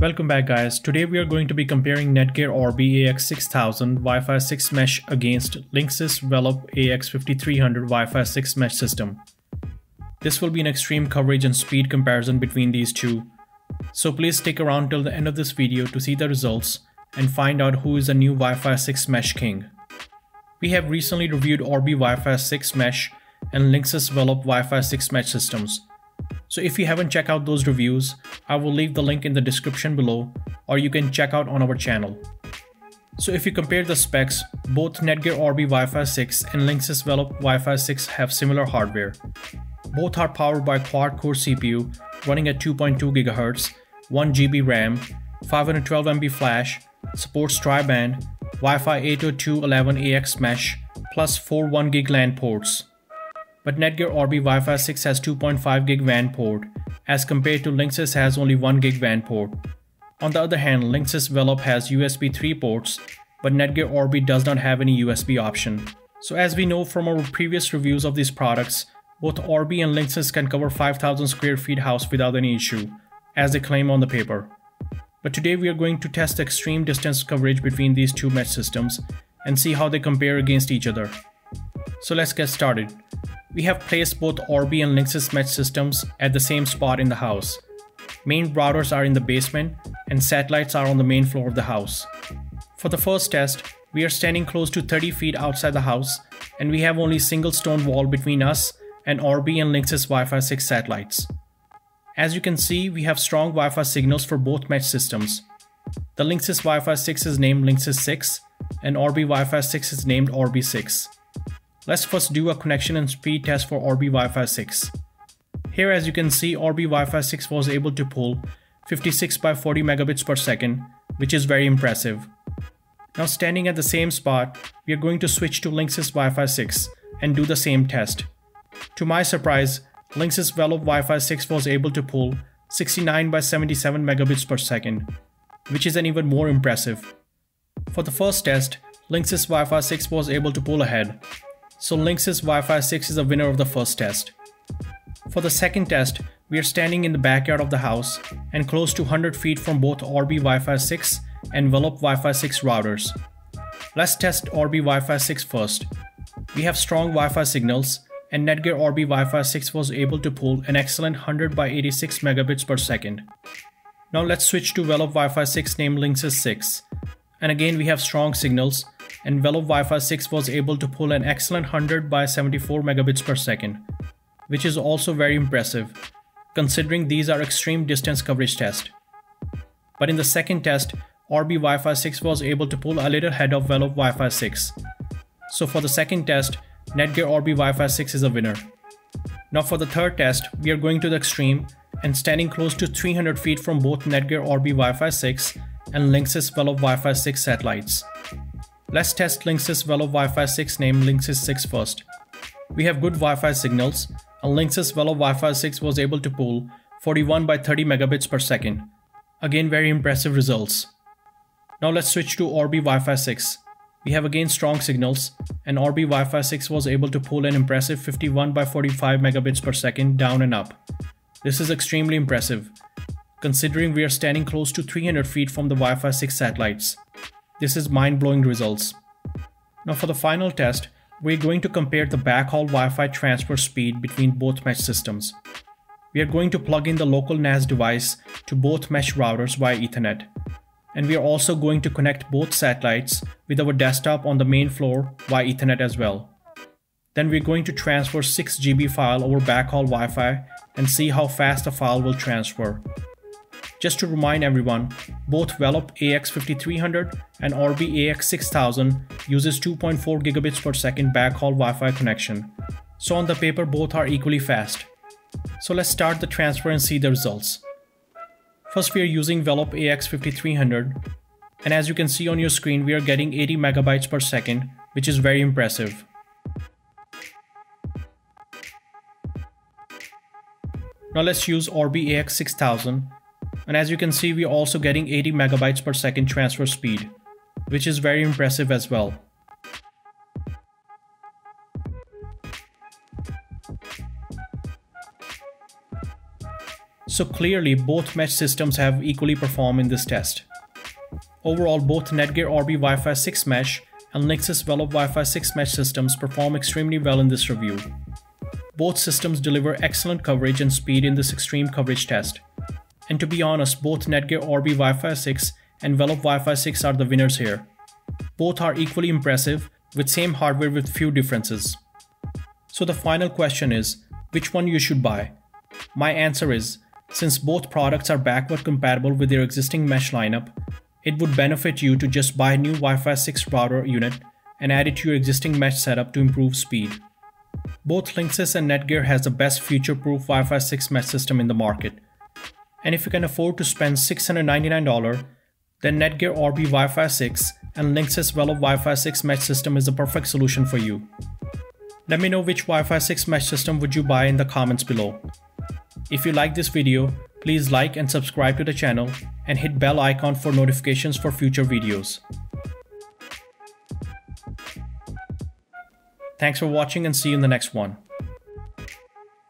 Welcome back guys. Today we are going to be comparing Netgear Orbi AX6000 Wi-Fi 6 mesh against Linksys Velop AX5300 Wi-Fi 6 mesh system. This will be an extreme coverage and speed comparison between these two. So please stick around till the end of this video to see the results and find out who is the new Wi-Fi 6 mesh king. We have recently reviewed Orbi Wi-Fi 6 mesh and Linksys Velop Wi-Fi 6 mesh systems. So if you haven't checked out those reviews, I will leave the link in the description below or you can check out on our channel. So if you compare the specs, both Netgear Orbi Wi-Fi 6 and Linksys Velop Wi-Fi 6 have similar hardware. Both are powered by quad-core CPU running at 2.2 GHz, 1 GB RAM, 512 MB flash, supports tri-band, Wi-Fi 802.11ax mesh, plus 4 1 gig LAN ports but Netgear Orbi Wi-Fi 6 has 2.5 gig WAN port, as compared to Linksys has only 1 gig WAN port. On the other hand, Linksys Velop has USB 3 ports, but Netgear Orbi does not have any USB option. So as we know from our previous reviews of these products, both Orbi and Linksys can cover 5000 square feet house without any issue, as they claim on the paper. But today we are going to test the extreme distance coverage between these two mesh systems and see how they compare against each other. So let's get started. We have placed both Orbi and Linksys mesh systems at the same spot in the house. Main routers are in the basement and satellites are on the main floor of the house. For the first test, we are standing close to 30 feet outside the house and we have only single stone wall between us and Orbi and Linksys Wi-Fi 6 satellites. As you can see, we have strong Wi-Fi signals for both mesh systems. The Linksys Wi-Fi 6 is named Linksys 6 and Orbi Wi-Fi 6 is named Orbi 6. Let's first do a connection and speed test for Orbi Wi-Fi 6. Here as you can see Orbi Wi-Fi 6 was able to pull 56 by 40 megabits per second, which is very impressive. Now standing at the same spot, we are going to switch to Linksys Wi-Fi 6 and do the same test. To my surprise, Linksys Velop Wi-Fi 6 was able to pull 69 by 77 megabits per second, which is an even more impressive. For the first test, Linksys Wi-Fi 6 was able to pull ahead, so Linksys Wi-Fi 6 is the winner of the first test. For the second test, we are standing in the backyard of the house and close to 100 feet from both Orbi Wi-Fi 6 and Velop Wi-Fi 6 routers. Let's test Orbi Wi-Fi 6 first. We have strong Wi-Fi signals and Netgear Orbi Wi-Fi 6 was able to pull an excellent 100 by 86 megabits per second. Now let's switch to Velop Wi-Fi 6 named Linksys 6. And again we have strong signals and Velop Wi-Fi 6 was able to pull an excellent 100 by 74 megabits per second, which is also very impressive, considering these are extreme distance coverage tests. But in the second test, Orbi Wi-Fi 6 was able to pull a little ahead of Velop Wi-Fi 6. So for the second test, Netgear Orbi Wi-Fi 6 is a winner. Now for the third test, we are going to the extreme and standing close to 300 feet from both Netgear Orbi Wi-Fi 6 and Linksys Velop Wi-Fi 6 satellites. Let's test Linksys Velop Wi-Fi 6 named Linksys 6 first. We have good Wi-Fi signals, and Linksys Velop Wi-Fi 6 was able to pull 41 by 30 megabits per second. Again very impressive results. Now let's switch to Orbi Wi-Fi 6. We have again strong signals, and Orbi Wi-Fi 6 was able to pull an impressive 51 by 45 megabits per second down and up. This is extremely impressive, considering we are standing close to 300 feet from the Wi-Fi 6 satellites. This is mind-blowing results. Now for the final test, we're going to compare the backhaul Wi-Fi transfer speed between both mesh systems. We are going to plug in the local NAS device to both mesh routers via Ethernet. And we are also going to connect both satellites with our desktop on the main floor via Ethernet as well. Then we're going to transfer 6 GB file over backhaul Wi-Fi and see how fast the file will transfer. Just to remind everyone, both Velop AX5300 and Orbi AX6000 uses 2.4 gigabits per second backhaul Wi-Fi connection, so on the paper both are equally fast. So let's start the transfer and see the results. First we are using Velop AX5300 and as you can see on your screen we are getting 80 megabytes per second which is very impressive. Now let's use Orbi AX6000 and as you can see, we're also getting 80 megabytes per second transfer speed, which is very impressive as well. So clearly both mesh systems have equally performed in this test. Overall, both Netgear Orbi Wi-Fi 6 mesh and Linksys Velop Wi-Fi 6 mesh systems perform extremely well in this review. Both systems deliver excellent coverage and speed in this extreme coverage test. And to be honest, both Netgear Orbi Wi-Fi 6 and Velop Wi-Fi 6 are the winners here. Both are equally impressive with same hardware with few differences. So the final question is, which one you should buy? My answer is, since both products are backward compatible with their existing mesh lineup, it would benefit you to just buy a new Wi-Fi 6 router unit and add it to your existing mesh setup to improve speed. Both Linksys and Netgear has the best future-proof Wi-Fi 6 mesh system in the market. And if you can afford to spend $699, then Netgear Orbi Wi-Fi 6 and Linksys Velop Wi-Fi 6 mesh system is the perfect solution for you. Let me know which Wi-Fi 6 mesh system would you buy in the comments below. If you like this video, please like and subscribe to the channel and hit bell icon for notifications for future videos. Thanks for watching and see you in the next one.